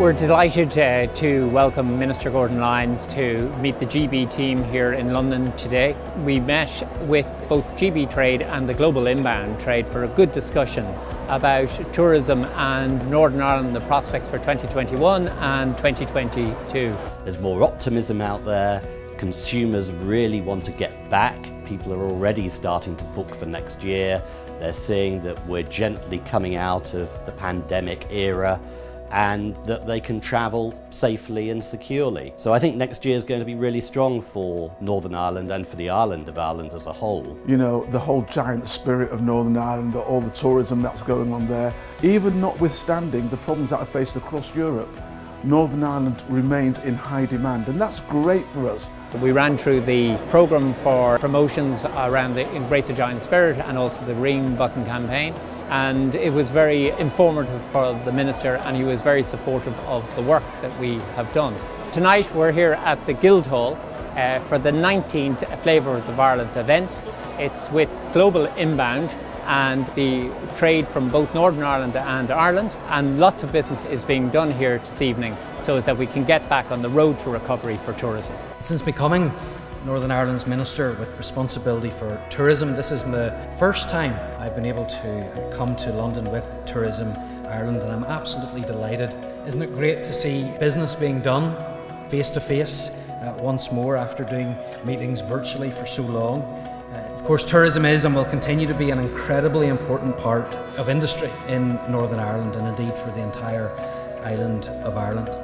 We're delighted uh, to welcome Minister Gordon Lyons to meet the GB team here in London today. We met with both GB Trade and the Global Inbound Trade for a good discussion about tourism and Northern Ireland, the prospects for 2021 and 2022. There's more optimism out there. Consumers really want to get back. People are already starting to book for next year. They're seeing that we're gently coming out of the pandemic era and that they can travel safely and securely. So I think next year is going to be really strong for Northern Ireland and for the island of Ireland as a whole. You know, the whole giant spirit of Northern Ireland, all the tourism that's going on there, even notwithstanding the problems that are faced across Europe, Northern Ireland remains in high demand and that's great for us. We ran through the programme for promotions around the Embrace a Giant Spirit and also the Green Button campaign and it was very informative for the Minister and he was very supportive of the work that we have done. Tonight we're here at the Guildhall uh, for the 19th Flavours of Ireland event. It's with Global Inbound and the trade from both Northern Ireland and Ireland and lots of business is being done here this evening so as that we can get back on the road to recovery for tourism. Since becoming Northern Ireland's Minister with responsibility for tourism. This is the first time I've been able to come to London with Tourism Ireland and I'm absolutely delighted. Isn't it great to see business being done face to face once more after doing meetings virtually for so long? Uh, of course, tourism is and will continue to be an incredibly important part of industry in Northern Ireland and indeed for the entire island of Ireland.